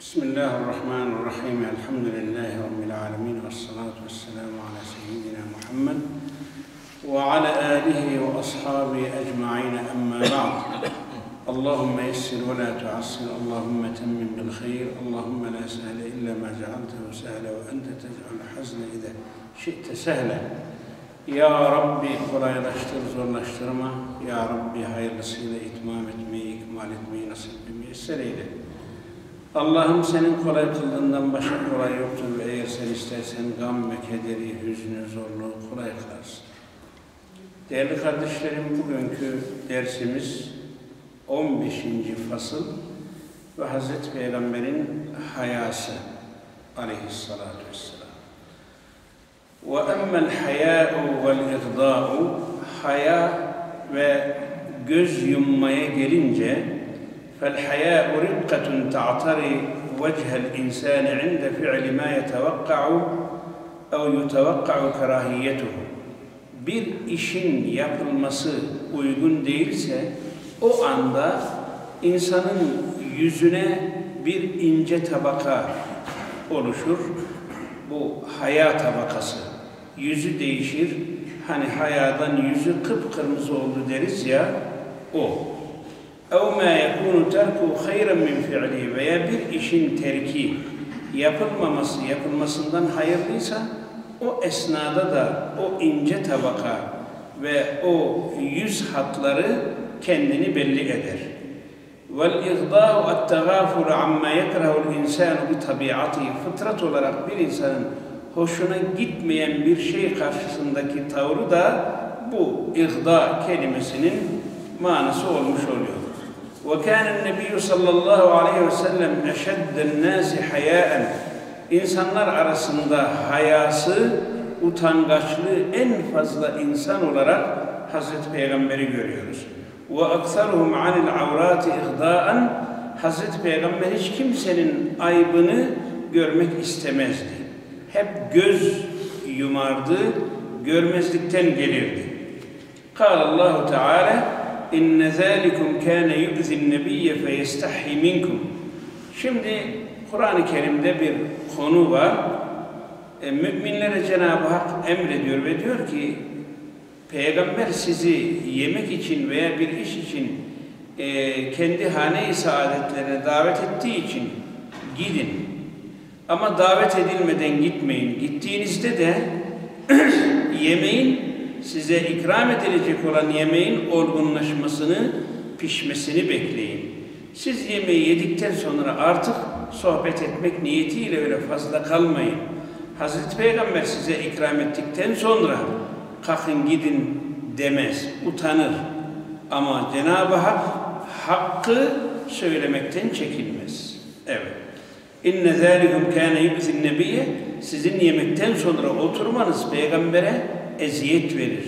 بسم الله الرحمن الرحيم الحمد لله رب العالمين والصلاة والسلام على سيدنا محمد وعلى آله وأصحابه أجمعين أما بعد اللهم يسر ولا تعسر اللهم تمم بالخير اللهم لا سهل إلا ما جعلته سهلا وأنت تجعل الحزن إذا شئت سهلا Ya Rabbi kolaylaştır, zorlaştırma. Ya Rabbi hayırlısıyla itmam etmeyi, ikmal etmeyi nasip ve müyesser eyle. Allah'ım senin kolay kıldığından başka kolay yoktur ve eğer sen istersen gam ve kederi, hüznü, zorluğu kolay kılarsın. Değerli kardeşlerim, bugünkü dersimiz 15. fasıl ve Hazreti Peygamber'in hayası aleyhissalatu vesselam. وَأَمَّا الْحَيَاءُ وَالْاِغْضَاءُ Haya ve göz yummaya gelince فَالْحَيَاءُ رِقَّةٌ تَعْتَرِي وَجْهَ الْاِنْسَانِ عِنْدَ فِعْلِ مَا يَتَوَقَّعُ اَوْ يُتَوَقَّعُ كَرَاهِيَّتُهُ Bir işin yapılması uygun değilse o anda insanın yüzüne bir ince tabaka oluşur. Bu haya tabakası. Yüzü değişir. Hani hayadan yüzü kıpkırmızı oldu deriz ya o. اَوْ مَا يَكُونُ تَرْكُ خَيْرًا مِنْ فِعْلِهِ Veya bir işin terki yapılmaması, yapılmasından hayırlıysa o esnada da o ince tabaka ve o yüz hatları kendini belli eder. وَالْاِغْضَاءُ التَّغَافُرُ عَمَّا يَكْرَهُ الْاِنْسَانُ بِطَبِيعَتِهِ Fıtrat olarak bir insanın hoşuna gitmeyen bir şey karşısındaki tavrı da bu ihda kelimesinin manası olmuş oluyor. وَكَانَ النَّبِيُّ sallallahu aleyhi ve sellem اَشَدَّ النَّاسِ حَيَاءً İnsanlar arasında hayası, utangaçlığı en fazla insan olarak Hazreti Peygamber'i görüyoruz. وَاَكْثَرُهُمْ عَنِ الْعَوْرَاتِ اِغْضَاءً Hazreti Peygamber hiç kimsenin aybını görmek istemezdi. Hep göz yumardı, görmezlikten gelirdi. قال الله تعالى إن ذلكم كان يؤذي النبي فيستحي منكم Şimdi Kur'an-ı Kerim'de bir konu var. E, müminlere Cenab-ı Hak emrediyor ve diyor ki Peygamber sizi yemek için veya bir iş için e, kendi hane-i saadetlerine davet ettiği için gidin. Ama davet edilmeden gitmeyin. Gittiğinizde de yemeğin size ikram edilecek olan yemeğin olgunlaşmasını, pişmesini bekleyin. Siz yemeği yedikten sonra artık sohbet etmek niyetiyle öyle fazla kalmayın. Hazreti Peygamber size ikram ettikten sonra kalkın gidin demez, utanır. Ama Cenab-ı Hak hakkı söylemekten çekinmez. Evet. İnne zâlikum kâne yu'zin nebiyye sizin yemekten sonra oturmanız peygambere eziyet verir.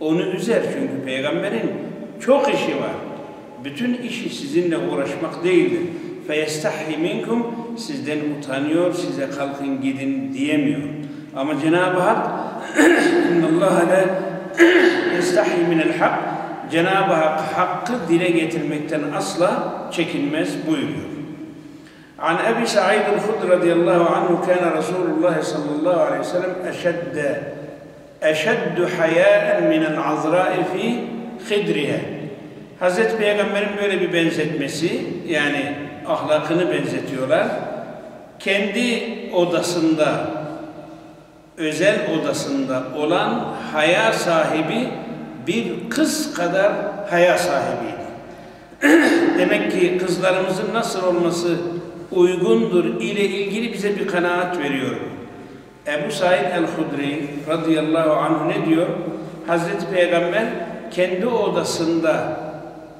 Onu üzer çünkü peygamberin çok işi var. Bütün işi sizinle uğraşmak değildir. Feyestahhi minkum sizden utanıyor, size kalkın gidin diyemiyor. Ama Cenab-ı Hak İnnallâhe la yestahhi minel hak Cenab-ı Hak hakkı dile getirmekten asla çekinmez buyuruyor. عن أبي سعيد الخدري رضي الله عنه كان رسول الله صلى الله عليه وسلم أشد eşeddu hayaen minel azra'i fi hidrihe. Hazreti Peygamber'in böyle bir benzetmesi, yani ahlakını benzetiyorlar. Kendi odasında, özel odasında olan haya sahibi bir kız kadar haya sahibiydi. Demek ki kızlarımızın nasıl olması uygundur ile ilgili bize bir kanaat veriyor. Ebu Said el-Hudri radıyallahu anh ne diyor? Hazreti Peygamber kendi odasında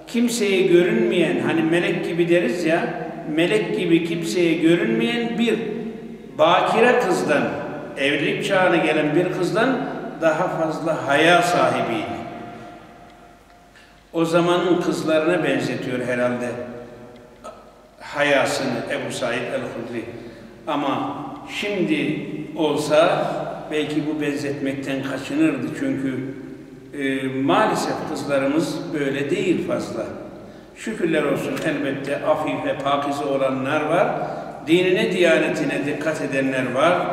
kimseye görünmeyen, hani melek gibi deriz ya, melek gibi kimseye görünmeyen bir bakire kızdan, evlilik çağına gelen bir kızdan daha fazla haya sahibiydi. O zamanın kızlarına benzetiyor herhalde hayasını Ebu Said el-Hudri. Ama şimdi olsa belki bu benzetmekten kaçınırdı çünkü e, maalesef kızlarımız böyle değil fazla. Şükürler olsun elbette afif ve pakize olanlar var. dinine, diyanetine dikkat edenler var.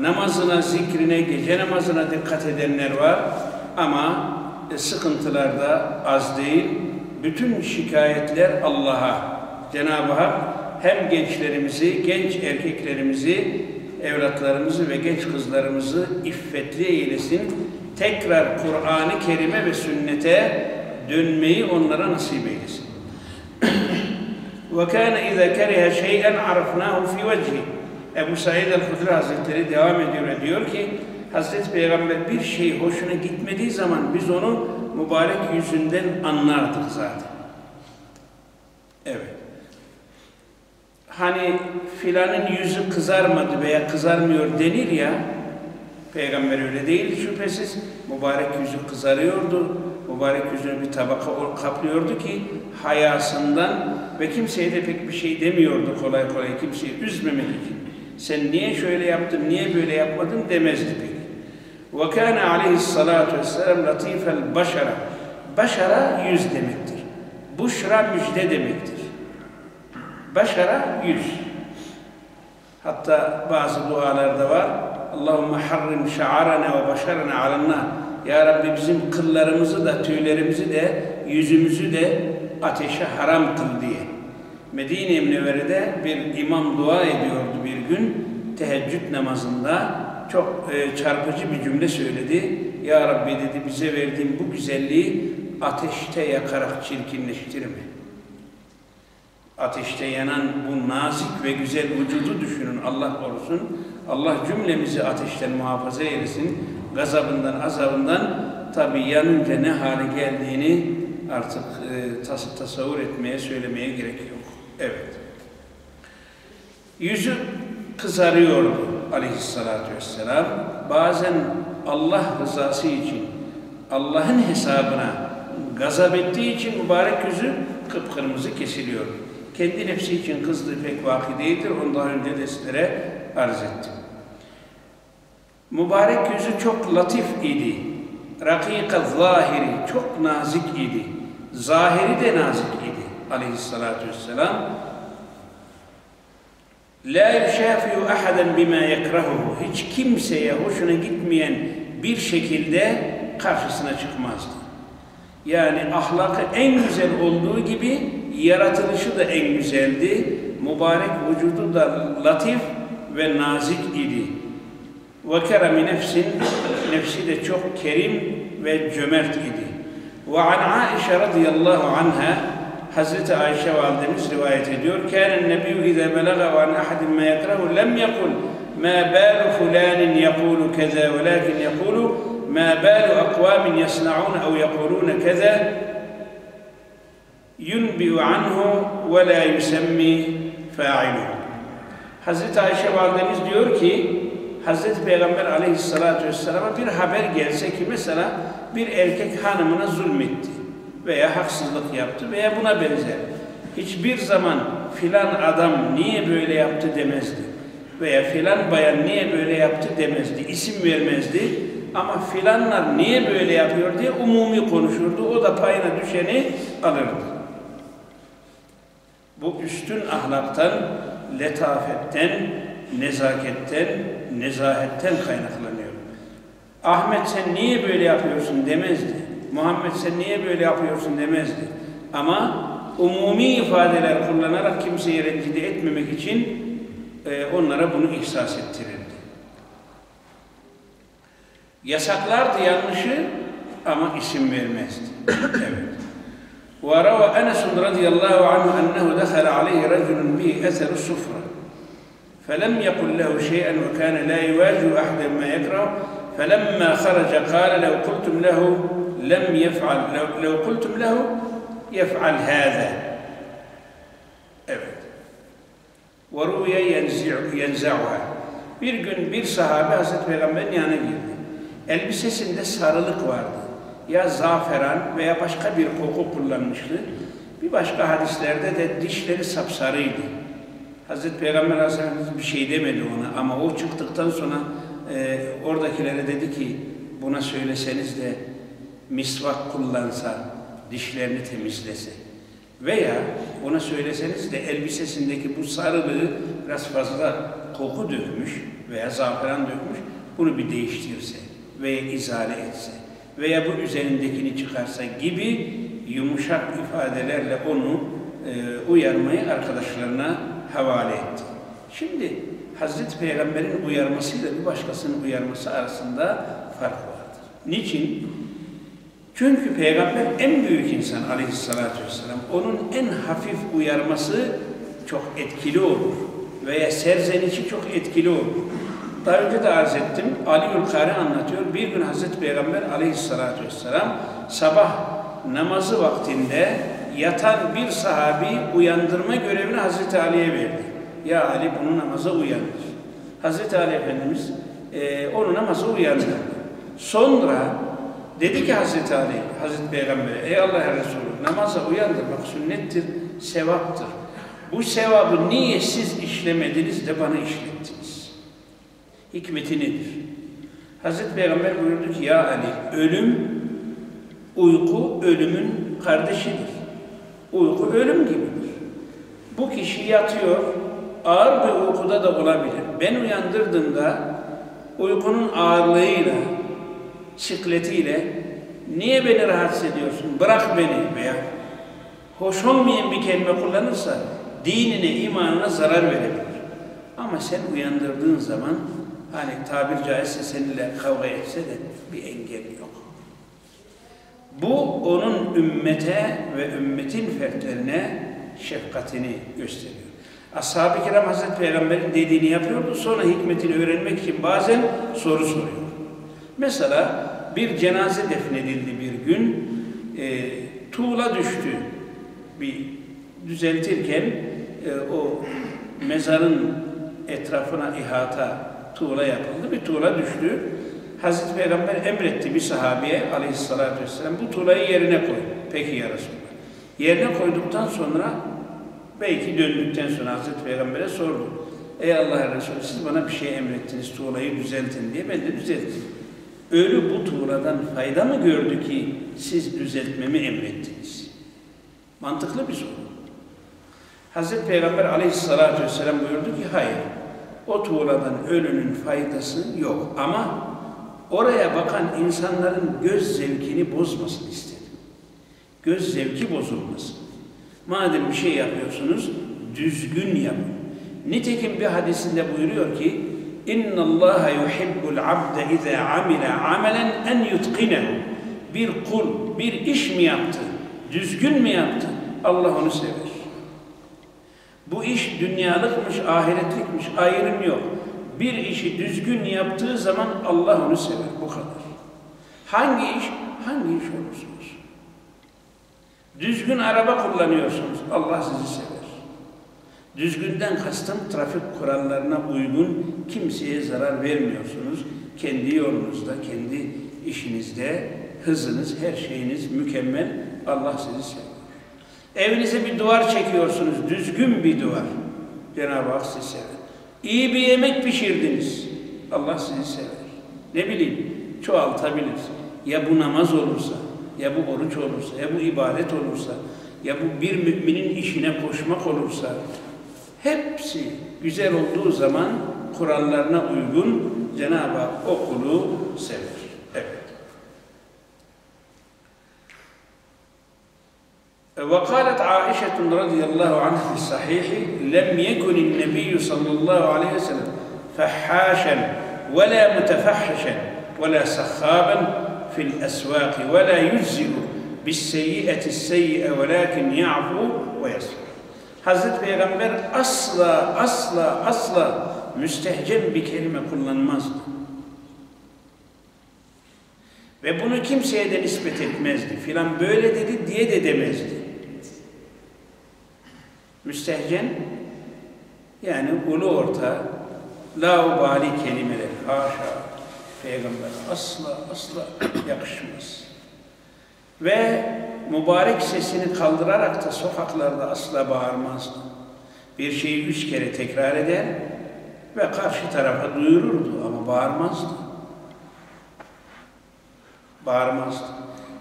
Namazına, zikrine, gece namazına dikkat edenler var. Ama e, sıkıntılar da az değil. Bütün şikayetler Allah'a. Cenab-ı Hak hem gençlerimizi, genç erkeklerimizi, evlatlarımızı ve genç kızlarımızı iffetli eylesin. Tekrar Kur'an-ı Kerim'e ve sünnete dönmeyi onlara nasip eylesin. وَكَانَ اِذَا كَرِهَ شَيْئًا عَرَفْنَاهُ فِي وَجْهِ Ebu Said el-Hudri Hazretleri devam ediyor ve diyor ki Hazreti Peygamber bir şey hoşuna gitmediği zaman biz onu mübarek yüzünden anlardık zaten. Evet. Hani filanın yüzü kızarmadı veya kızarmıyor denir ya Peygamber öyle değil şüphesiz. Mübarek yüzü kızarıyordu. Mübarek yüzünü bir tabaka kaplıyordu ki hayasından ve kimseye de pek bir şey demiyordu kolay kolay kimseyi üzmemek için. Sen niye şöyle yaptın, niye böyle yapmadın demezdi pek. وَكَانَ عَلَيْهِ الصَّلَاةُ وَالسَّلَامُ لَطِيفَ الْبَشَرَ Başara yüz demektir. Buşra müjde demektir. Başara yüz. Hatta bazı dualarda var. Allahümme harrim şa'arana ve başarana alanna. Ya Rabbi bizim kıllarımızı da, tüylerimizi de, yüzümüzü de ateşe haram kıl diye. Medine-i Münevvere'de bir imam dua ediyordu bir gün. Teheccüd namazında çok e, çarpıcı bir cümle söyledi. Ya Rabbi dedi bize verdiğin bu güzelliği ateşte yakarak çirkinleştirme. Ateşte yanan bu nazik ve güzel vücudu düşünün Allah korusun. Allah cümlemizi ateşten muhafaza eylesin. Gazabından, azabından tabi yanınca ne hale geldiğini artık e, tas tasavvur etmeye, söylemeye gerek yok. Evet. Yüzü kızarıyordu aleyhissalatü vesselam. Bazen Allah rızası için, Allah'ın hesabına gazap ettiği için mübarek yüzü kıpkırmızı kesiliyor. Kendi nefsi için kızdığı pek vaki değildir. Ondan önce de sizlere arz ettim. Mübarek yüzü çok latif idi. Rakika zahiri, çok nazik idi. Zahiri de nazik idi aleyhissalatü vesselam. La yüşafiyu ahaden bima yekrahuhu. Hiç kimseye hoşuna gitmeyen bir şekilde karşısına çıkmazdı. Yani ahlakı en güzel olduğu gibi yaratılışı da en güzeldi. Mübarek vücudu da latif ve nazik idi. Ve keremi nefsin, nefsi de çok kerim ve cömert idi. Ve an Aişe radıyallahu anha Hazreti Ayşe validemiz rivayet ediyor. Kânen nebiyyü izâ belaga ve an ahadin mâ yekrahu lem yekul mâ bâlu fulânin yekûlu keza velâkin yekûlu mâ bâlu akvâmin yasna'ûne ev yekulûne keza yunbi'u anhu ve la yusemmi fa'iluhu. Hazreti Ayşe validemiz diyor ki Hazreti Peygamber aleyhissalatü vesselama bir haber gelse ki mesela bir erkek hanımına zulmetti veya haksızlık yaptı veya buna benzer. Hiçbir zaman filan adam niye böyle yaptı demezdi. Veya filan bayan niye böyle yaptı demezdi. İsim vermezdi. Ama filanlar niye böyle yapıyor diye umumi konuşurdu. O da payına düşeni alırdı. Bu üstün ahlaktan, letafetten, nezaketten, nezahetten kaynaklanıyor. Ahmet sen niye böyle yapıyorsun demezdi. Muhammed sen niye böyle yapıyorsun demezdi. Ama umumi ifadeler kullanarak kimseyi rencide etmemek için e, onlara bunu ihsas ettirirdi. Yasaklardı yanlışı ama isim vermezdi. evet. وروى أنس رضي الله عنه أنه دخل عليه رجل به أثر السفرة فلم يقل له شيئا وكان لا يواجه أحدا ما يكره فلما خرج قال لو قلتم له لم يفعل لو, لو قلتم له يفعل هذا Evet. وَرُوْيَ يَنْزَعُهَا Bir gün bir sahabe Hazreti Peygamber'in yanına girdi. Elbisesinde sarılık vardı. Ya zaferan veya başka bir koku kullanmıştı. Bir başka hadislerde de dişleri sapsarıydı. Hazreti Peygamber Aleyhisselam bir şey demedi ona ama o çıktıktan sonra e, oradakilere dedi ki buna söyleseniz de misvak kullansa, dişlerini temizlese. Veya ona söyleseniz de elbisesindeki bu sarılığı biraz fazla koku dökmüş veya zaferan dökmüş, bunu bir değiştirse veya izale etse veya bu üzerindekini çıkarsa gibi yumuşak ifadelerle onu e, uyarmayı arkadaşlarına havale etti. Şimdi Hazreti Peygamber'in uyarmasıyla bir başkasının uyarması arasında fark vardır. Niçin? Çünkü Peygamber en büyük insan aleyhissalatü vesselam. Onun en hafif uyarması çok etkili olur. Veya serzenişi çok etkili olur. Daha önce de arz ettim. Ali Ülkari anlatıyor. Bir gün Hazreti Peygamber aleyhissalatü vesselam sabah namazı vaktinde yatan bir sahabi uyandırma görevini Hazreti Ali'ye verdi. Ya Ali bunu namaza uyandır. Hazreti Ali Efendimiz e, onu namaza uyandırdı. Sonra dedi ki Hazreti Ali, Hazreti Peygamber'e, ey Allah Resulü namaza uyandırmak sünnettir, sevaptır. Bu sevabı niye siz işlemediniz de bana işlettiniz? Hikmeti nedir? Hazreti Peygamber buyurdu ki, ya Ali, ölüm, uyku ölümün kardeşidir. Uyku ölüm gibidir. Bu kişi yatıyor, ağır bir uykuda da olabilir. Ben uyandırdığımda uykunun ağırlığıyla, şikletiyle niye beni rahatsız ediyorsun, bırak beni veya hoş olmayan bir kelime kullanırsa dinine, imanına zarar verebilir. Ama sen uyandırdığın zaman hani tabir caizse seninle kavga etse de bir engel yok. Bu onun ümmete ve ümmetin fertlerine şefkatini gösteriyor. Ashab-ı kiram Hazreti Peygamber'in dediğini yapıyordu. Sonra hikmetini öğrenmek için bazen soru soruyor. Mesela bir cenaze defnedildi bir gün. E, tuğla düştü. Bir düzeltirken e, o mezarın etrafına ihata tuğla yapıldı. Bir tuğla düştü. Hazreti Peygamber emretti bir sahabeye aleyhissalatü vesselam bu tuğlayı yerine koy. Peki ya Resulallah. Yerine koyduktan sonra belki döndükten sonra Hazreti Peygamber'e sordu. Ey Allah Resulü siz bana bir şey emrettiniz tuğlayı düzeltin diye ben de düzelttim. Ölü bu tuğladan fayda mı gördü ki siz düzeltmemi emrettiniz? Mantıklı bir soru. Hazreti Peygamber aleyhissalatü vesselam buyurdu ki hayır O tuğladan ölünün faydası yok ama oraya bakan insanların göz zevkini bozmasın istedim. Göz zevki bozulmasın. Madem bir şey yapıyorsunuz, düzgün yapın. Nitekim bir hadisinde buyuruyor ki, اِنَّ اللّٰهَ يُحِبُّ الْعَبْدَ اِذَا عَمِلَ عَمَلًا اَنْ يُتْقِنَهُ Bir kul, bir iş mi yaptı, düzgün mü yaptı? Allah onu sever. Bu iş dünyalıkmış, ahiretlikmiş, ayrım yok. Bir işi düzgün yaptığı zaman Allah onu sever. Bu kadar. Hangi iş? Hangi iş olursa olsun. Düzgün araba kullanıyorsunuz. Allah sizi sever. Düzgünden kastım trafik kurallarına uygun kimseye zarar vermiyorsunuz. Kendi yolunuzda, kendi işinizde hızınız, her şeyiniz mükemmel. Allah sizi sever. Evinize bir duvar çekiyorsunuz, düzgün bir duvar. Cenab-ı Hak sizi sever. İyi bir yemek pişirdiniz. Allah sizi sever. Ne bileyim, çoğaltabilir. Ya bu namaz olursa, ya bu oruç olursa, ya bu ibadet olursa, ya bu bir müminin işine koşmak olursa, hepsi güzel olduğu zaman kurallarına uygun Cenab-ı Hak o kulu sever. Evet. وقالت عائشة رضي الله عنها في الصحيح لم يكن النبي صلى الله عليه وسلم فحاشا ولا متفحشا ولا سخابا في الأسواق ولا يجزئ بالسيئة السيئة ولكن يعفو ويصفح Hazreti Peygamber asla asla asla müstehcen bir kelime kullanmazdı. Ve bunu kimseye de nispet etmezdi. Filan böyle dedi diye de demezdi. Müstehcen yani ulu orta laubali kelimeler haşa peygamber asla asla yakışmaz. Ve mübarek sesini kaldırarak da sokaklarda asla bağırmazdı. Bir şeyi üç kere tekrar eder ve karşı tarafa duyururdu ama bağırmazdı. Bağırmazdı.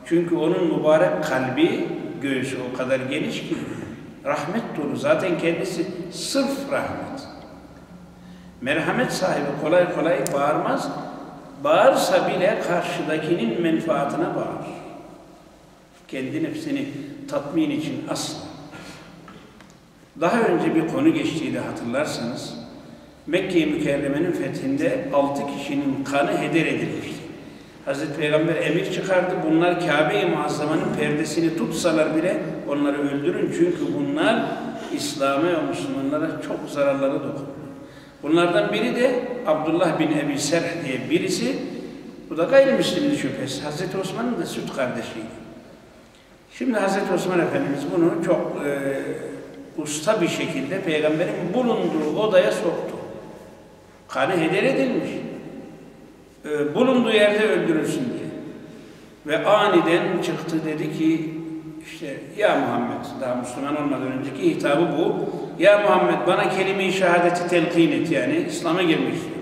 Çünkü onun mübarek kalbi göğsü o kadar geniş ki rahmet dolu. Zaten kendisi sırf rahmet. Merhamet sahibi kolay kolay bağırmaz. Bağırsa bile karşıdakinin menfaatine bağır. Kendi nefsini tatmin için asla. Daha önce bir konu geçtiğini hatırlarsanız, Mekke-i Mükerreme'nin fethinde altı kişinin kanı heder edilmişti. Hazreti Peygamber emir çıkardı. Bunlar Kabe-i Muazzama'nın perdesini tutsalar bile onları öldürün. Çünkü bunlar İslam'a ve Müslümanlara çok zararları dokundu. Bunlardan biri de Abdullah bin Ebi Serh diye birisi. Bu da gayrimüslimdi şüphesiz. Hazreti Osman'ın da süt kardeşiydi. Şimdi Hazreti Osman Efendimiz bunu çok e, usta bir şekilde peygamberin bulunduğu odaya soktu. Kanı heder edilmiş. E, bulunduğu yerde öldürülsün diye. Ve aniden çıktı dedi ki işte ya Muhammed daha Müslüman olmadan önceki hitabı bu. Ya Muhammed bana kelime-i şehadeti telkin et yani İslam'a girmek istiyor.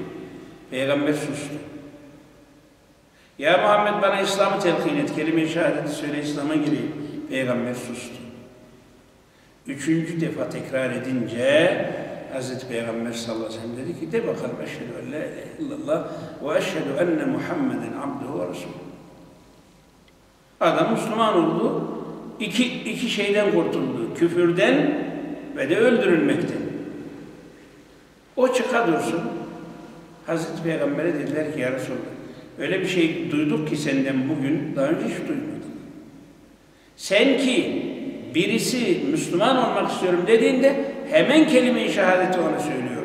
Peygamber sustu. Ya Muhammed bana İslam'ı telkin et, kelime-i şehadeti söyle İslam'a gireyim. Peygamber sustu. Üçüncü defa tekrar edince Hazreti Peygamber sallallahu aleyhi ve sellem dedi ki de bakalım eşhedü en la ilahe illallah ve eşhedü enne Muhammeden abduhu ve resulü. Adam Müslüman oldu. İki, iki şeyden kurtuldu. Küfürden ve de öldürülmekten. O çıka dursun. Hazreti Peygamber'e dediler ki ya Resulallah öyle bir şey duyduk ki senden bugün daha önce hiç duymadım. Sen ki birisi Müslüman olmak istiyorum dediğinde hemen kelime-i şehadeti ona söylüyor.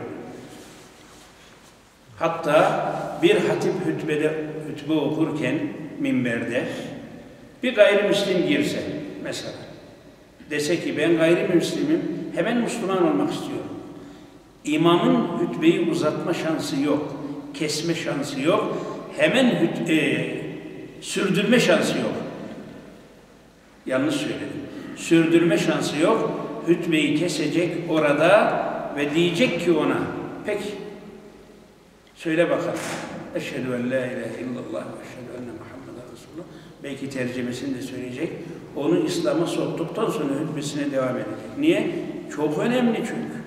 Hatta bir hatip hütbede hütbe okurken minberde bir gayrimüslim girse mesela dese ki ben gayrimüslimim hemen Müslüman olmak istiyorum. İmamın hütbeyi uzatma şansı yok, kesme şansı yok, hemen hüt, e, sürdürme şansı yok. Yanlış söyledim. Sürdürme şansı yok. Hütbeyi kesecek orada ve diyecek ki ona, peki söyle bakalım. Eşhedü en la ilahe illallah ve eşhedü enne Muhammeden Resulullah. Belki tercümesini de söyleyecek. Onu İslam'a soktuktan sonra hütbesine devam edecek. Niye? Çok önemli çünkü.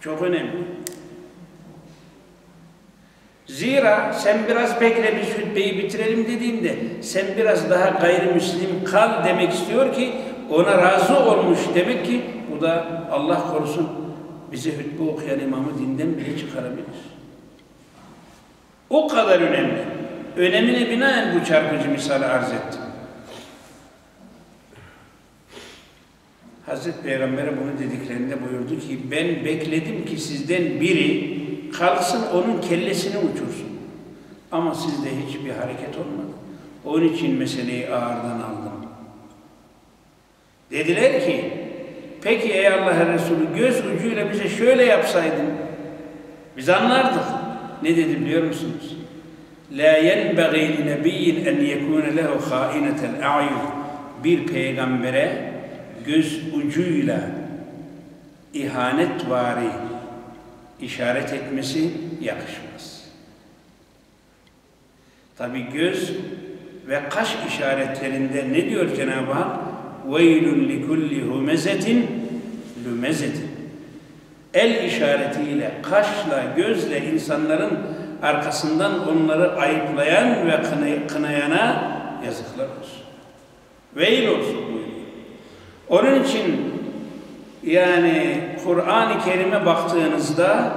Çok önemli. Zira sen biraz bekle biz hutbeyi bitirelim dediğinde sen biraz daha gayrimüslim kal demek istiyor ki ona razı olmuş demek ki bu da Allah korusun bize hutbe okuyan imamı dinden bile çıkarabilir. O kadar önemli. Önemine binaen bu çarpıcı misali arz ettim. Hazreti Peygamber'e bunu dediklerinde buyurdu ki ben bekledim ki sizden biri kalsın onun kellesini uçursun. Ama sizde hiçbir hareket olmadı. Onun için meseleyi ağırdan aldım. Dediler ki, peki ey Allah'ın Resulü göz ucuyla bize şöyle yapsaydın, biz anlardık. Ne dedi biliyor musunuz? La yenbagî li nebiyyin en yekûne lehu khâinetel a'yun. Bir peygambere göz ucuyla ihanet vari işaret etmesi yakışmaz. Tabi göz ve kaş işaretlerinde ne diyor Cenab-ı Hak? وَيْلٌ لِكُلِّ هُمَزَةٍ لُمَزَةٍ El işaretiyle, kaşla, gözle insanların arkasından onları ayıplayan ve kınayana yazıklar olsun. Veil olsun buyuruyor. Onun için yani Kur'an-ı Kerim'e baktığınızda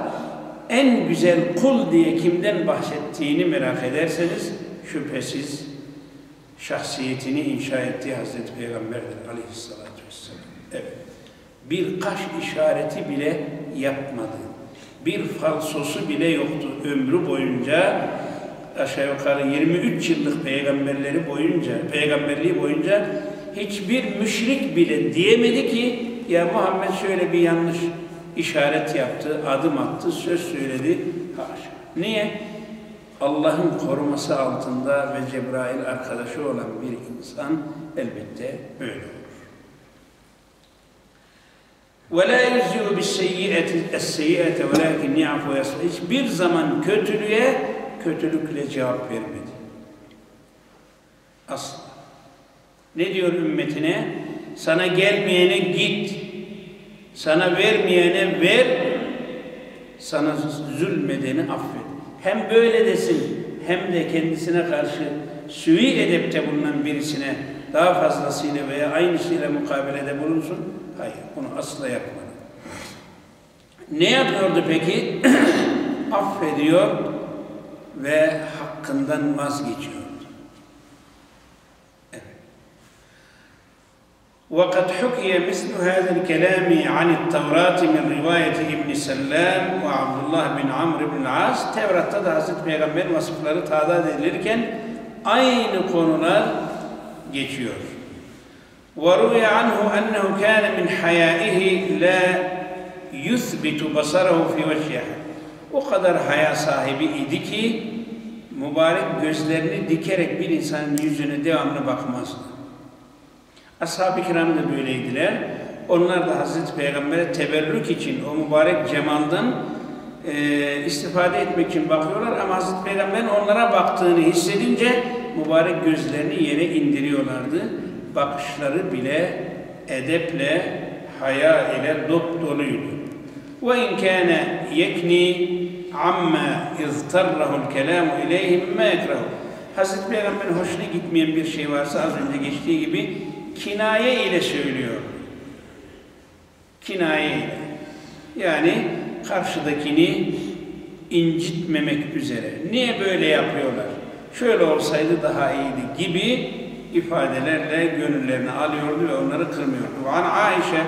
en güzel kul diye kimden bahsettiğini merak ederseniz şüphesiz şahsiyetini inşa ettiği Hazreti Peygamber'dir aleyhissalatü vesselam. Evet. Bir kaş işareti bile yapmadı. Bir falsosu bile yoktu ömrü boyunca aşağı yukarı 23 yıllık peygamberleri boyunca, peygamberliği boyunca hiçbir müşrik bile diyemedi ki ya Muhammed şöyle bir yanlış işaret yaptı, adım attı, söz söyledi. Haşa. Niye? Allah'ın koruması altında ve Cebrail arkadaşı olan bir insan elbette öyle olur. وَلَا يُزْيُوا بِالسَّيِّئَةِ السَّيِّئَةَ وَلَكِنْ يَعْفُ وَيَصْفَ Hiçbir zaman kötülüğe kötülükle cevap vermedi. Asla. ne diyor ümmetine? Sana gelmeyene git. Sana vermeyene ver. Sana zulmedeni affet. Hem böyle desin hem de kendisine karşı süvi edepte bulunan birisine daha fazlasıyla veya aynısıyla mukabelede bulunsun. Hayır, bunu asla yapmadı. Ne yapıyordu peki? Affediyor ve hakkından vazgeçiyordu. Evet. وقد حكي مثل هذا الكلام عن التوراة من رواية ابن سلام وعبد الله bin Amr bin As Tevrat'ta da Hazreti Peygamber vasıfları tadat edilirken aynı konular geçiyor. وروي عنه أنه كان من حيائه لا يثبت بصره في وجهه. O kadar haya sahibi idi ki mübarek gözlerini dikerek bir insanın yüzüne devamlı bakmazdı. Ashab-ı kiram da böyleydiler. Onlar da Hazreti Peygamber'e teberrük için o mübarek cemaldan e, istifade etmek için bakıyorlar ama Hazreti Peygamber'in onlara baktığını hissedince mübarek gözlerini yere indiriyorlardı. Bakışları bile edeple, haya ile dop doluydu. وَاِنْ كَانَ يَكْنِي عَمَّا اِذْتَرَّهُ الْكَلَامُ اِلَيْهِ مِمَّا يَكْرَهُ Hazreti Peygamber'in hoşuna gitmeyen bir şey varsa az önce geçtiği gibi kinaye ile söylüyor. Kinaye. Yani karşıdakini incitmemek üzere. Niye böyle yapıyorlar? Şöyle olsaydı daha iyiydi gibi ifadelerle gönüllerini alıyordu ve onları kırmıyordu. An Aişe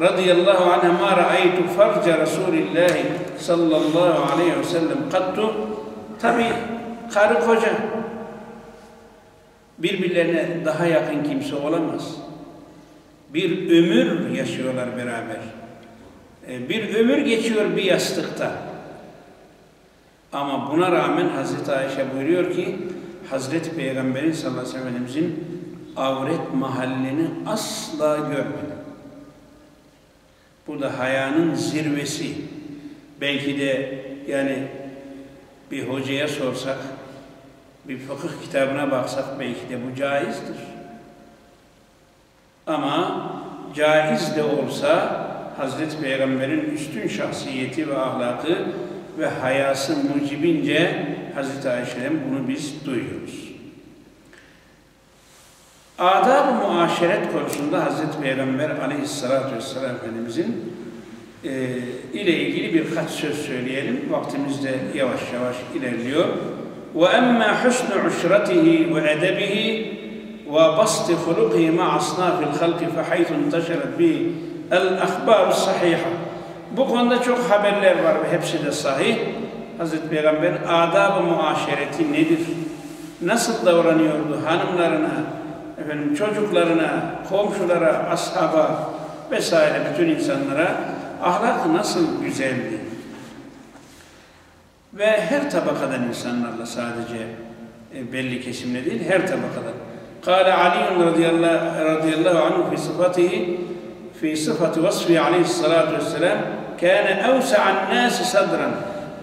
radıyallahu anha ma ra'aytu farca Resulillah sallallahu aleyhi ve sellem kattu tabi karı koca birbirlerine daha yakın kimse olamaz. Bir ömür yaşıyorlar beraber. Bir ömür geçiyor bir yastıkta. Ama buna rağmen Hazreti Ayşe buyuruyor ki Hazreti Peygamberin sallallahu aleyhi ve sellem'in avret mahallini asla görmedim. Bu da hayanın zirvesi. Belki de yani bir hocaya sorsak, bir fıkıh kitabına baksak belki de bu caizdir. Ama caiz de olsa Hazreti Peygamber'in üstün şahsiyeti ve ahlakı ve hayası mucibince Hazreti Ayşe'den bunu biz duyuyoruz. Adab-ı muaşeret konusunda Hazreti Peygamber aleyhissalatü vesselam Efendimizin e, ile ilgili birkaç söz söyleyelim. Vaktimiz de yavaş yavaş ilerliyor. وَأَمَّا حُسْنُ عُشْرَتِهِ وَأَدَبِهِ وَبَسْطِ خُلُقِهِ مَعَ أَصْنَافِ الْخَلْقِ فَحَيْثُ انْتَشَرَتْ بِهِ الْأَخْبَارُ الصَّحِيحَةِ Bu konuda çok haberler var ve hepsi de sahih. Hazreti Peygamber adab-ı muaşereti nedir? Nasıl davranıyordu hanımlarına, efendim çocuklarına, komşulara, ashaba vesaire bütün insanlara ahlakı nasıl güzeldi? Ve her tabakadan insanlarla sadece e, belli kesimle değil, her tabakadan. Kale Ali radıyallahu anhu fi sıfatihi fi sıfatı vasfi aleyhissalatu vesselam kâne evsa'an nâsi sadran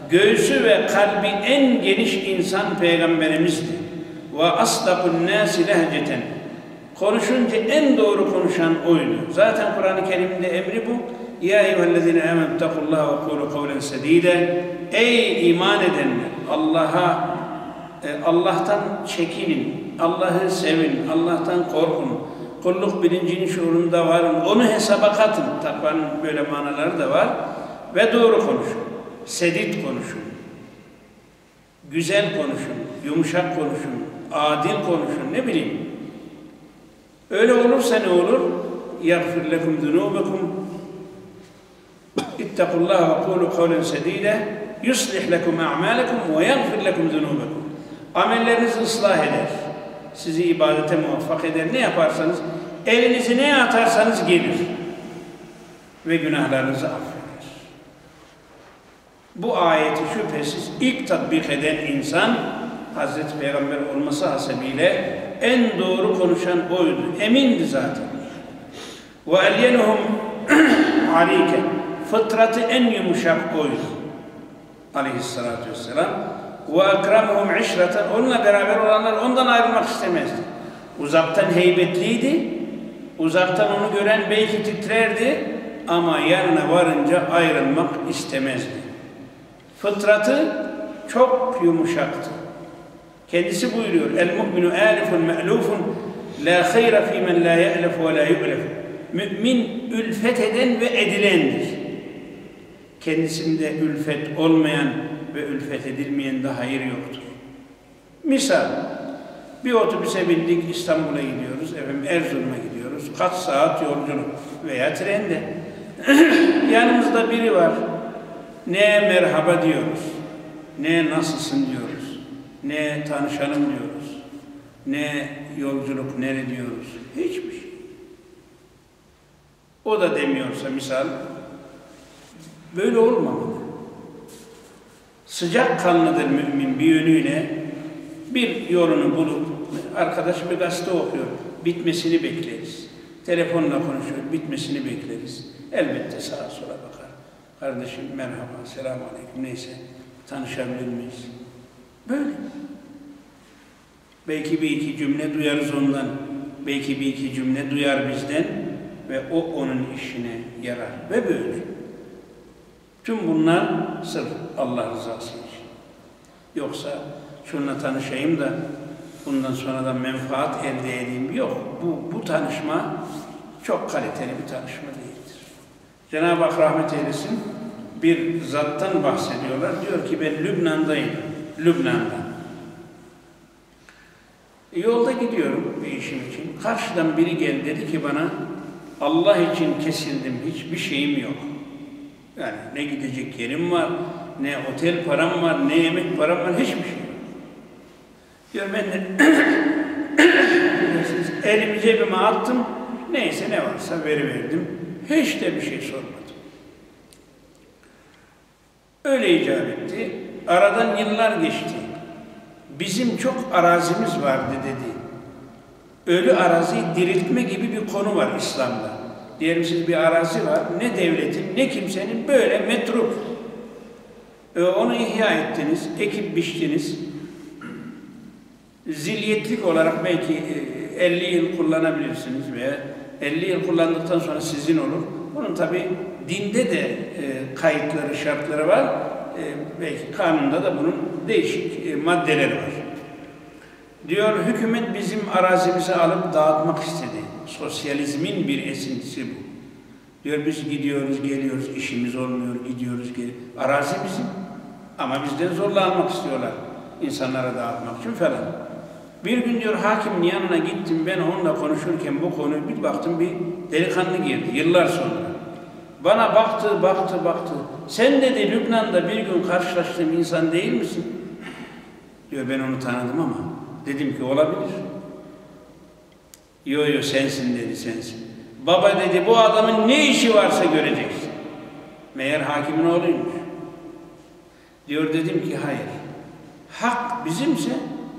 göğsü ve kalbi en geniş insan peygamberimizdi. Ve asdakun nâsi lehceten konuşunca en doğru konuşan oydu. Zaten Kur'an-ı Kerim'de emri bu. Ya eyyühellezine amenü takullaha ve kulu kavlen sedide Ey iman edenler! Allah'a e, Allah'tan çekinin, Allah'ı sevin, Allah'tan korkun. Kulluk bilincinin şuurunda varın. Onu hesaba katın. Takvanın böyle manaları da var. Ve doğru konuşun. Sedit konuşun. Güzel konuşun. Yumuşak konuşun. Adil konuşun. Ne bileyim. Öyle olursa ne olur? يَغْفِرْ لَكُمْ ذُنُوبَكُمْ اتَّقُوا اللّٰهَ وَقُولُوا قَوْلًا سَد۪يدًا yuslih lekum a'malakum ve yagfir lekum zunubakum. Amellerinizi ıslah eder. Sizi ibadete muvaffak eder. Ne yaparsanız, elinizi ne atarsanız gelir. Ve günahlarınızı affeder. Bu ayeti şüphesiz ilk tatbik eden insan, Hazreti Peygamber olması hasebiyle en doğru konuşan oydu. Emindi zaten. Ve elyenuhum alike. Fıtratı en yumuşak oydu. Aleyhissalatü vesselam. Ve ekremuhum işreten. Onunla beraber olanlar ondan ayrılmak istemezdi. Uzaktan heybetliydi. Uzaktan onu gören belki titrerdi ama yanına varınca ayrılmak istemezdi. Fıtratı çok yumuşaktı. Kendisi buyuruyor. El mu'minu alifun me'lufun la hayra fi men la ya'lef ve la yu'lef. Mümin ülfet eden ve edilendir. Kendisinde ülfet olmayan ve ülfet edilmeyen de hayır yoktur. Misal, bir otobüse bindik İstanbul'a gidiyoruz, efendim Erzurum'a gidiyoruz. Kaç saat yolculuk veya trende. Yanımızda biri var. Ne merhaba diyoruz, ne nasılsın diyoruz, ne tanışalım diyoruz, ne yolculuk nere diyoruz, hiçbir şey. O da demiyorsa misal, böyle olmamalı. Sıcak kanlıdır mümin bir yönüyle bir yolunu bulup, arkadaş bir gazete okuyor, bitmesini bekleriz. Telefonla konuşuyor, bitmesini bekleriz. Elbette sağa sola bakar. Kardeşim merhaba, selamun aleyküm, neyse tanışabilir miyiz? Böyle. Belki bir iki cümle duyarız ondan, belki bir iki cümle duyar bizden ve o onun işine yarar ve böyle. Tüm bunlar sırf Allah rızası için. Yoksa şununla tanışayım da bundan sonra da menfaat elde edeyim. Yok, bu, bu tanışma çok kaliteli bir tanışma değildir. Cenab-ı Hak rahmet eylesin bir zattan bahsediyorlar. Diyor ki ben Lübnan'dayım. Lübnan'da. Yolda gidiyorum bir işim için. Karşıdan biri geldi dedi ki bana Allah için kesildim. Hiçbir şeyim yok. Yani ne gidecek yerim var, ne otel param var, ne yemek param var, hiçbir şey yok. Diyor ben de elimi cebime attım, neyse ne varsa veriverdim. Hiç de bir şey sormadım. Öyle icap etti. Aradan yıllar geçti. Bizim çok arazimiz vardı dedi. Ölü araziyi diriltme gibi bir konu var İslam'da. Diyelim siz bir arazi var, ne devletin ne kimsenin böyle metruk. Ee, onu ihya ettiniz, ekip biçtiniz. Zilyetlik olarak belki 50 e, yıl kullanabilirsiniz veya 50 yıl kullandıktan sonra sizin olur. Bunun tabi dinde de e, kayıtları, şartları var. E, belki kanunda da bunun değişik maddeleri var. Diyor hükümet bizim arazimizi alıp dağıtmak istedi. Sosyalizmin bir esintisi bu. Diyor biz gidiyoruz, geliyoruz, işimiz olmuyor, gidiyoruz, geliyoruz. Arazi bizim. Ama bizden zorla almak istiyorlar. İnsanlara dağıtmak için falan. Bir gün diyor hakimin yanına gittim ben onunla konuşurken bu konuyu bir baktım bir delikanlı girdi yıllar sonra. Bana baktı, baktı, baktı. Sen dedi Lübnan'da bir gün karşılaştığım insan değil misin? Diyor ben onu tanıdım ama dedim ki olabilir. Yo yo sensin dedi sensin. Baba dedi bu adamın ne işi varsa göreceksin. Meğer hakimin oğluymuş. Diyor dedim ki hayır. Hak bizimse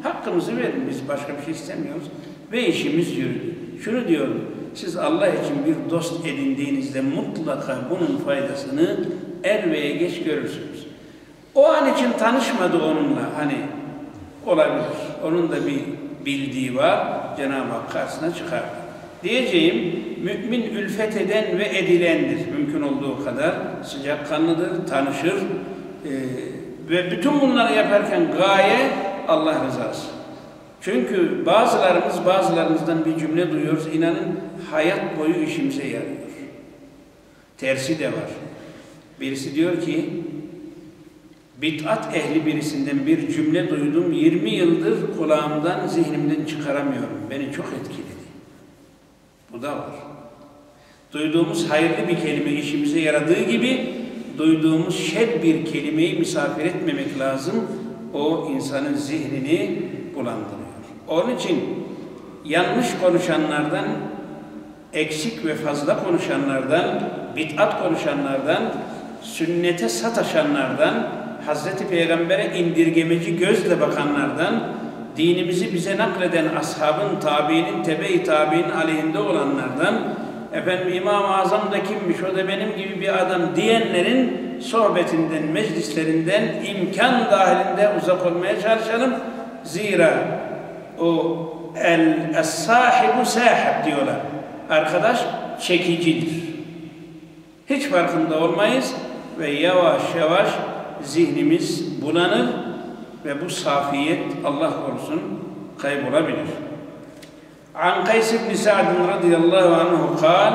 hakkımızı verin. Biz başka bir şey istemiyoruz. Ve işimiz yürüdü. Şunu diyorum. Siz Allah için bir dost edindiğinizde mutlaka bunun faydasını er veya geç görürsünüz. O an için tanışmadı onunla. Hani olabilir. Onun da bir bildiği var. Cenab-ı Hak karşısına çıkar. Diyeceğim, mümin ülfet eden ve edilendir. Mümkün olduğu kadar sıcakkanlıdır, tanışır. Ee, ve bütün bunları yaparken gaye Allah rızası. Çünkü bazılarımız bazılarımızdan bir cümle duyuyoruz. İnanın hayat boyu işimize yarıyor. Tersi de var. Birisi diyor ki Bid'at ehli birisinden bir cümle duydum. 20 yıldır kulağımdan, zihnimden çıkaramıyorum. Beni çok etkiledi. Bu da var. Duyduğumuz hayırlı bir kelime işimize yaradığı gibi duyduğumuz şer bir kelimeyi misafir etmemek lazım. O insanın zihnini bulandırıyor. Onun için yanlış konuşanlardan, eksik ve fazla konuşanlardan, bid'at konuşanlardan, sünnete sataşanlardan, Hazreti Peygamber'e indirgemeci gözle bakanlardan, dinimizi bize nakleden ashabın, tabiinin, tebe-i tabiinin aleyhinde olanlardan, efendim İmam-ı Azam da kimmiş, o da benim gibi bir adam diyenlerin sohbetinden, meclislerinden imkan dahilinde uzak olmaya çalışalım. Zira o el es-sahibu sahib diyorlar. Arkadaş çekicidir. Hiç farkında olmayız ve yavaş yavaş zihnimiz bulanır ve bu safiyet Allah korusun kaybolabilir. An Kays ibn Sa'd radıyallahu anhu قال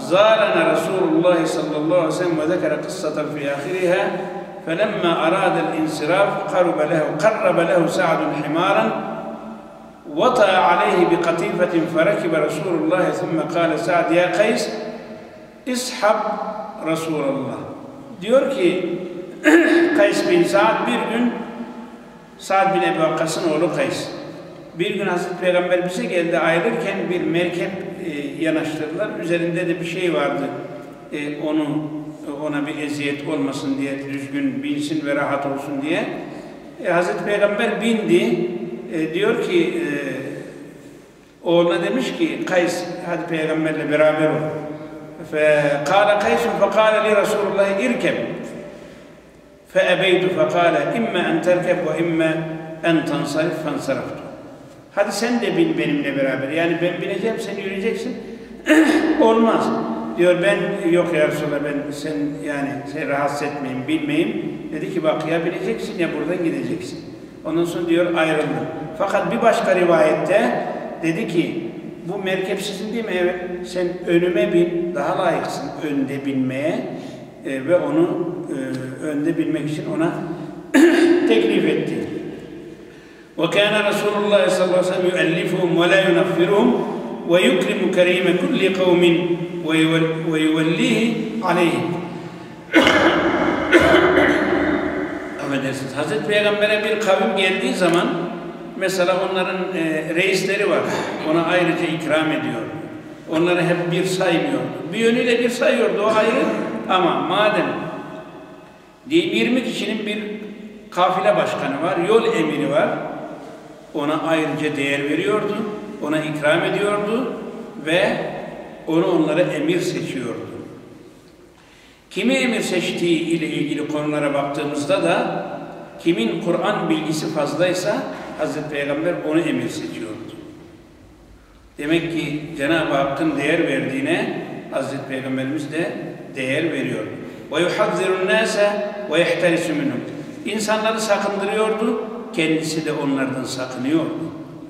زارنا رسول الله صلى الله عليه وسلم وذكر قصة في آخرها فلما أراد الانصراف قرب له قرب له سعد حمارا وطأ عليه بقطيفة فركب رسول الله ثم قال سعد يا قيس اسحب رسول الله diyor ki Kays bin Sa'd bir gün Sa'd bin Ebu Vakkas'ın oğlu Kays bir gün Hazreti Peygamber bize geldi ayrılırken bir merkep e, yanaştırdılar. Üzerinde de bir şey vardı. E, onu ona bir eziyet olmasın diye düzgün binsin ve rahat olsun diye. E, Hazreti Peygamber bindi. E, diyor ki e, oğluna demiş ki Kays hadi peygamberle beraber ol. فقال قيس فقال لي رسول الله اركب فأبيت فقال إما أن تركب وإما أن تنصرف فانصرفت Hadi sen de bin benimle beraber. Yani ben bineceğim, sen yürüyeceksin. Olmaz. Diyor ben yok ya Resulallah ben sen yani seni rahatsız etmeyeyim, bilmeyeyim. Dedi ki bak ya bineceksin ya buradan gideceksin. Ondan sonra diyor ayrıldı. Fakat bir başka rivayette dedi ki bu merkep sizin değil mi? Evet. Sen önüme bin, daha layıksın önde binmeye e, ve onu e, önde binmek için ona teklif etti. وكان رسول الله صلى الله عليه وسلم يؤلفهم ولا ينفرهم ويكرم كريم كل قوم ويوليه عليهم Affedersiniz. Hazreti Peygamber'e bir kavim geldiği zaman mesela onların e, reisleri var. Ona ayrıca ikram ediyor. Onları hep bir saymıyor. Bir yönüyle bir sayıyordu o ayrı. Ama madem diyelim 20 kişinin bir kafile başkanı var, yol emiri var. Ona ayrıca değer veriyordu, ona ikram ediyordu ve onu onlara emir seçiyordu. Kimi emir seçtiği ile ilgili konulara baktığımızda da kimin Kur'an bilgisi fazlaysa Hazreti Peygamber onu emir seçiyordu. Demek ki Cenab-ı Hakk'ın değer verdiğine Hazreti Peygamberimiz de değer veriyor. Ve yuhazziru'n nase ve yehtarisu minhum. İnsanları sakındırıyordu, kendisi de onlardan sakınıyordu.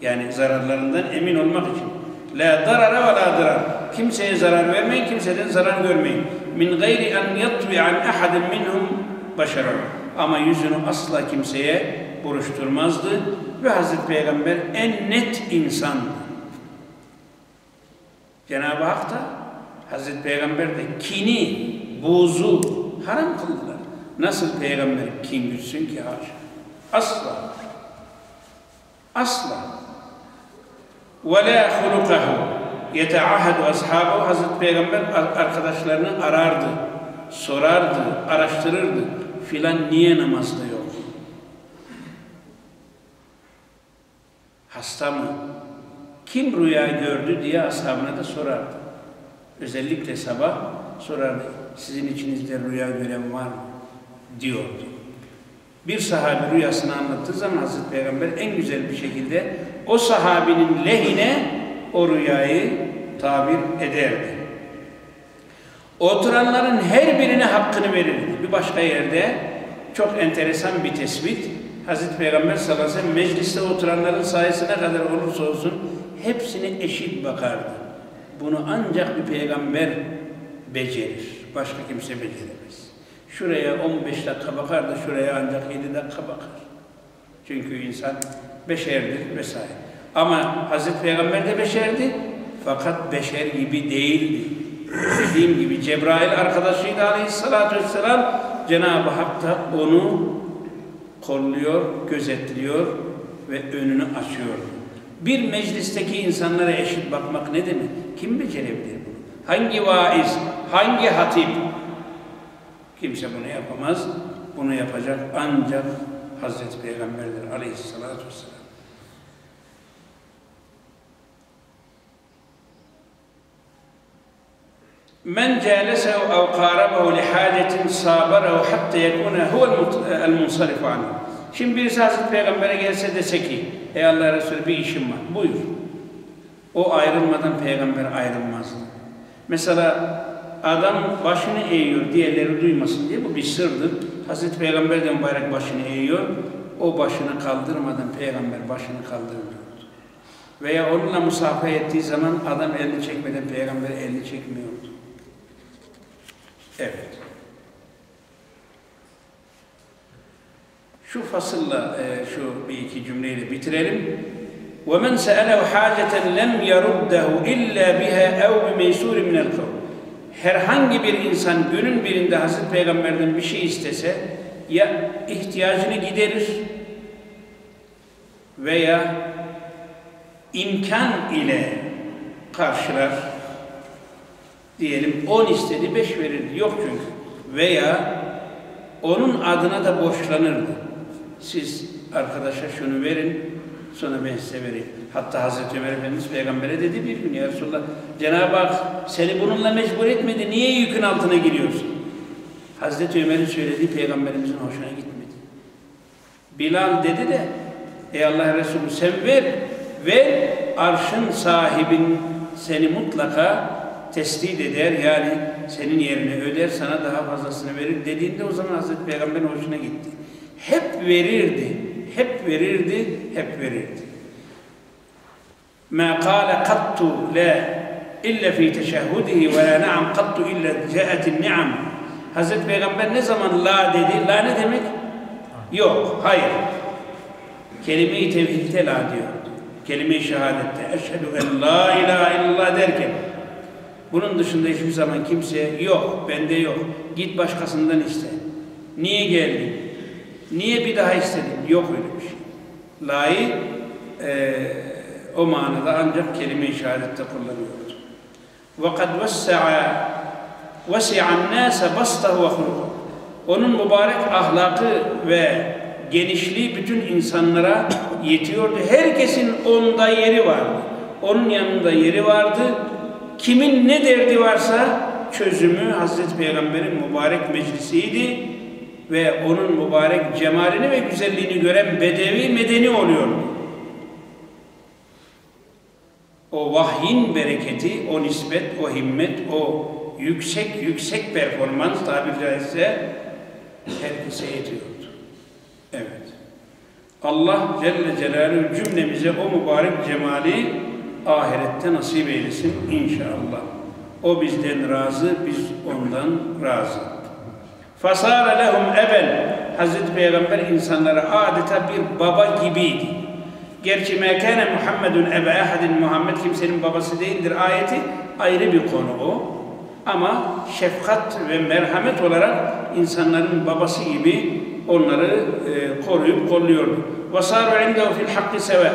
Yani zararlarından emin olmak için. La darara ve la darar. Kimseye zarar vermeyin, kimseden zarar görmeyin. Min gayri en yatbi'an ahadin minhum başara. Ama yüzünü asla kimseye buruşturmazdı ve Hazreti Peygamber en net insandı. Cenab-ı Hak da Hazreti Peygamber de kini, buzu haram kıldılar. Nasıl peygamber kin gütsün ki haşa? Asla. Asla. وَلَا خُلُقَهُ يَتَعَهَدُ أَصْحَابُهُ Hazreti Peygamber arkadaşlarını arardı, sorardı, araştırırdı. Filan niye namazda yok? Hasta mı? Kim rüya gördü diye ashabına da sorardı. Özellikle sabah sorardı. Sizin içinizde rüya gören var mı? diyordu. Bir sahabi rüyasını anlattığı zaman Hazreti Peygamber en güzel bir şekilde o sahabinin lehine o rüyayı tabir ederdi. Oturanların her birine hakkını verirdi. Bir başka yerde çok enteresan bir tespit. Hazreti Peygamber sallallahu aleyhi ve sellem mecliste oturanların sayısına kadar olursa olsun hepsine eşit bakardı. Bunu ancak bir peygamber becerir. Başka kimse beceremez. Şuraya 15 dakika bakar da şuraya ancak 7 dakika bakar. Çünkü insan beşerdir vesaire. Ama Hazreti Peygamber de beşerdi fakat beşer gibi değildi. Dediğim gibi Cebrail arkadaşıydı aleyhissalatü vesselam. Cenab-ı Hak da onu kolluyor, gözetliyor ve önünü açıyordu. Bir meclisteki insanlara eşit bakmak ne demek? Kim becerebilir? Hangi vaiz, hangi hatip? Kimse bunu yapamaz. Bunu yapacak ancak Hazreti Peygamberdir aleyhissalatü vesselam. من جالسه أو قاربه لحاجة صابره حتى يكون هو المنصرف عنه. Şimdi birisi Hazreti Peygamber'e gelse dese ki Ey Allah Resulü bir işim var buyur. O ayrılmadan peygamber ayrılmazdı. Mesela adam başını eğiyor, diğerleri duymasın diye bu bir sırdır. Hazreti Peygamber de mübarek başını eğiyor. O başını kaldırmadan peygamber başını kaldırmıyordu. Veya onunla musafaha ettiği zaman adam elini çekmeden peygamber elini çekmiyordu. Evet. Şu fasılla e, şu bir iki cümleyle bitirelim. وَمَنْ سَأَلَهُ حَاجَةً لَمْ يَرُدَّهُ اِلَّا بِهَا اَوْ بِمَيْسُورٍ مِنَ الْقَوْمِ Herhangi bir insan günün birinde Hazreti Peygamber'den bir şey istese ya ihtiyacını giderir veya imkan ile karşılar. Diyelim 10 istedi 5 verirdi. Yok çünkü. Veya onun adına da borçlanırdı. Siz arkadaşa şunu verin, sonra size vereyim. Hatta Hazreti Ömer Efendimiz Peygamber'e dedi bir gün ya Resulallah, Cenab-ı Hak seni bununla mecbur etmedi, niye yükün altına giriyorsun? Hazreti Ömer'in söylediği Peygamberimizin hoşuna gitmedi. Bilal dedi de, ey Allah Resulü sen ver, ve arşın sahibin seni mutlaka tesdid eder yani senin yerine öder sana daha fazlasını verir dediğinde o zaman Hazreti Peygamber'in hoşuna gitti. Hep verirdi, hep verirdi, hep verirdi. Kâle kattu la illa fi teşehhudihi ve la na'am kattu illa ca'atin ni'am. Hazreti Peygamber ne zaman la dedi? La ne demek? Yok, hayır. Kelime-i tevhidde la diyor kelime-i şehadette eşhedü en la ilahe illallah derken bunun dışında hiçbir zaman kimse yok, bende yok. Git başkasından iste. Niye geldin? Niye bir daha istedin? Yok öyle bir şey. La'yı e, o manada ancak kelime-i şehadette kullanıyordu. وَقَدْ وَسَّعَ وَسِعَ النَّاسَ بَسْتَهُ وَخُلُقُهُ Onun mübarek ahlakı ve genişliği bütün insanlara yetiyordu. Herkesin onda yeri vardı. Onun yanında yeri vardı. Kimin ne derdi varsa çözümü Hazreti Peygamber'in mübarek meclisiydi ve onun mübarek cemalini ve güzelliğini gören bedevi medeni oluyordu. O vahyin bereketi, o nispet, o himmet, o yüksek yüksek performans tabiri caizse herkese yetiyordu. Evet. Allah Celle Celaluhu cümlemize o mübarek cemali ahirette nasip eylesin inşallah. O bizden razı, biz ondan razı. Fasara lehum eben. Hazreti Peygamber insanlara adeta bir baba gibiydi. Gerçi mekâne Muhammedun ebe ehadin Muhammed kimsenin babası değildir ayeti ayrı bir konu o. Ama şefkat ve merhamet olarak insanların babası gibi onları e, koruyup kolluyordu. وَصَارُ عِنْدَهُ fil الْحَقِّ سَوَى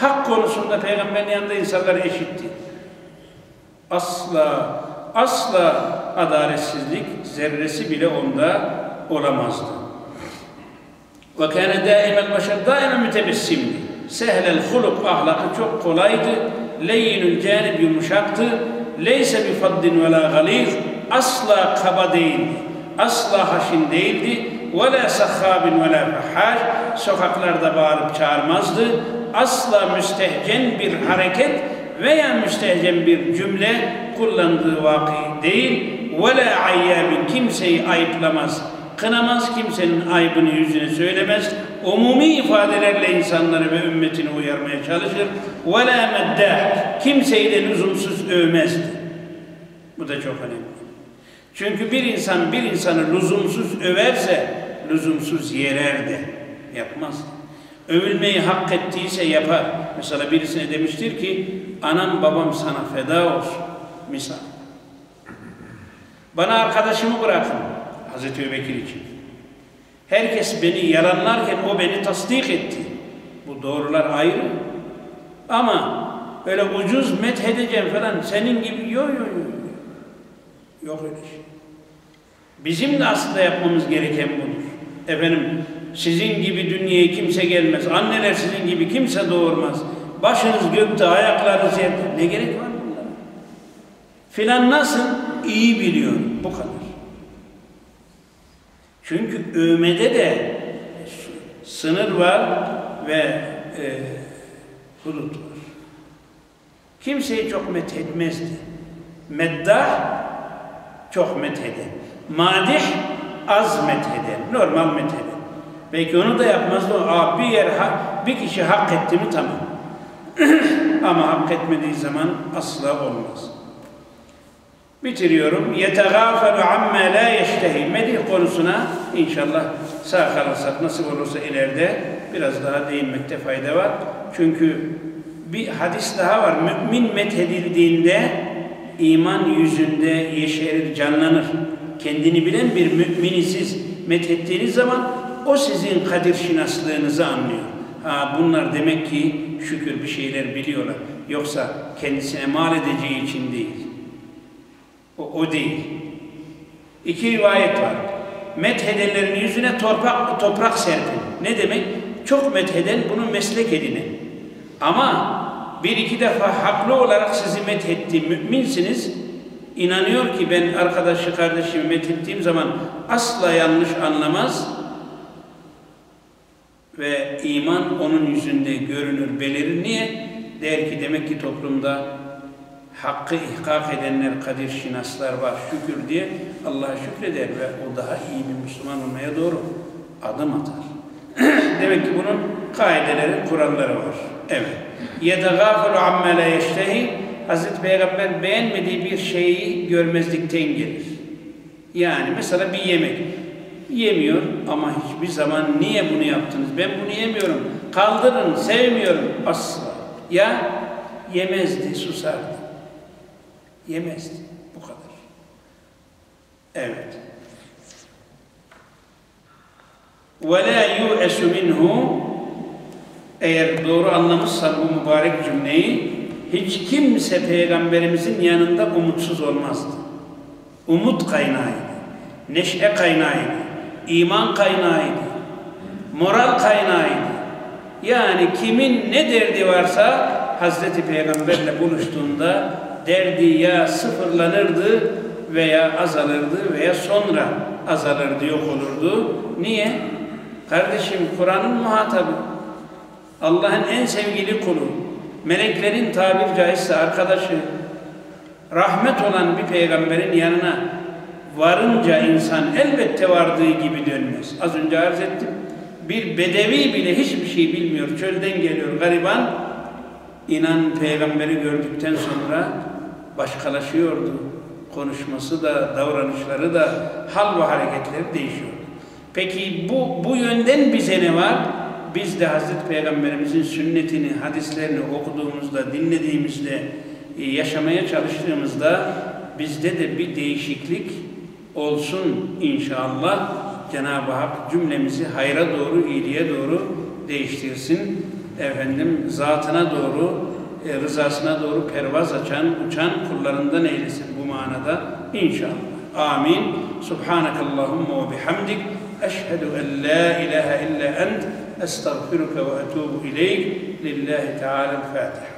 Hak konusunda peygamberin yanında insanlar eşitti. Asla, asla adaletsizlik zerresi bile onda olamazdı. Ve kâne daimel başar daima mütebessimdi. Sehlel huluk ahlakı çok kolaydı. Leyyinül canib yumuşaktı. Leyse bi faddin ve la galiz. Asla kaba değildi. Asla haşin değildi. Ve la sahhabin ve la fahar. Sokaklarda bağırıp çağırmazdı. Asla müstehcen bir hareket veya müstehcen bir cümle kullandığı vakı değil, ve la kimseyi ayıplamaz. Kınamaz kimsenin aybını yüzüne söylemez. Umumi ifadelerle insanları ve ümmetini uyarmaya çalışır. Ve la kimseyi de lüzumsuz övmezdi. Bu da çok önemli. Çünkü bir insan bir insanı lüzumsuz överse lüzumsuz yerer de yapmaz. Övülmeyi hak ettiyse yapar. Mesela birisine demiştir ki anam babam sana feda olsun. Misal. Bana arkadaşımı bırakın. Hazreti Öbekir için. Herkes beni yalanlarken o beni tasdik etti. Bu doğrular ayrı. Ama öyle ucuz methedeceğim falan senin gibi yok yok yok. Yok öyle şey. Bizim de aslında yapmamız gereken budur. Efendim sizin gibi dünyaya kimse gelmez. Anneler sizin gibi kimse doğurmaz. Başınız gökte, ayaklarınız yerde. Ne gerek var bunlara? Filan nasıl? İyi biliyor. Bu kadar. Çünkü övmede de sınır var ve e, hudut var. Kimseyi çok methetmezdi. Meddah çok metheden. Madih az metheden. Normal metheden. Belki onu da yapmazdı. Aa, bir yer bir kişi hak etti mi tamam. Ama hak etmediği zaman asla olmaz Bitiriyorum. يَتَغَافَلُ عَمَّا لَا يَشْتَهِ Medih konusuna inşallah sağ kalırsak nasıl olursa ileride biraz daha değinmekte fayda var. Çünkü bir hadis daha var. Mümin methedildiğinde iman yüzünde yeşerir, canlanır. Kendini bilen bir mümini siz methettiğiniz zaman o sizin kadir şinaslığınızı anlıyor. Ha bunlar demek ki şükür bir şeyler biliyorlar. Yoksa kendisine mal edeceği için değil. O, o değil. İki rivayet var. Methedenlerin yüzüne toprak, toprak serpin. Ne demek? Çok metheden bunu meslek edinin. Ama bir iki defa haklı olarak sizi methetti, müminsiniz. İnanıyor ki ben arkadaşı kardeşimi methettiğim zaman asla yanlış anlamaz ve iman onun yüzünde görünür, belirir. Niye? Der ki demek ki toplumda hakkı ihkak edenler, kadir şinaslar var, şükür diye Allah'a şükreder ve o daha iyi bir Müslüman olmaya doğru adım atar. demek ki bunun kaideleri, kuralları var. Evet. يَدَغَافَلُ عَمَّ لَا يَشْتَهِ Hazreti Peygamber beğenmediği bir şeyi görmezlikten gelir. Yani mesela bir yemek. Yemiyor ama hiçbir zaman niye bunu yaptınız? Ben bunu yemiyorum. Kaldırın, sevmiyorum. Asla. Ya yemezdi, susardı. Yemezdi. Bu kadar. Evet. وَلَا يُؤَسُ مِنْهُ Eğer doğru anlamışsan bu mübarek cümleyi hiç kimse Peygamberimizin yanında umutsuz olmazdı. Umut kaynağıydı. Neşe kaynağıydı. iman kaynağıydı. Moral kaynağıydı. Yani kimin ne derdi varsa Hazreti Peygamberle buluştuğunda derdi ya sıfırlanırdı veya azalırdı veya sonra azalırdı, yok olurdu. Niye? Kardeşim Kur'an'ın muhatabı. Allah'ın en sevgili kulu. Meleklerin tabir caizse arkadaşı. Rahmet olan bir peygamberin yanına varınca insan elbette vardığı gibi dönmez. Az önce arz ettim. Bir bedevi bile hiçbir şey bilmiyor. Çölden geliyor gariban. İnan peygamberi gördükten sonra başkalaşıyordu. Konuşması da, davranışları da, hal ve hareketleri değişiyor. Peki bu, bu yönden bize ne var? Biz de Hazreti Peygamberimizin sünnetini, hadislerini okuduğumuzda, dinlediğimizde, e, yaşamaya çalıştığımızda bizde de bir değişiklik olsun inşallah. Cenab-ı Hak cümlemizi hayra doğru, iyiliğe doğru değiştirsin. Efendim zatına doğru, e, rızasına doğru pervaz açan, uçan kullarından eylesin bu manada inşallah. Amin. Subhanakallahumma ve bihamdik. Eşhedü en la ilahe illa ent. Estağfiruke ve etubu ileyk. Lillahi Teala'l-Fatiha.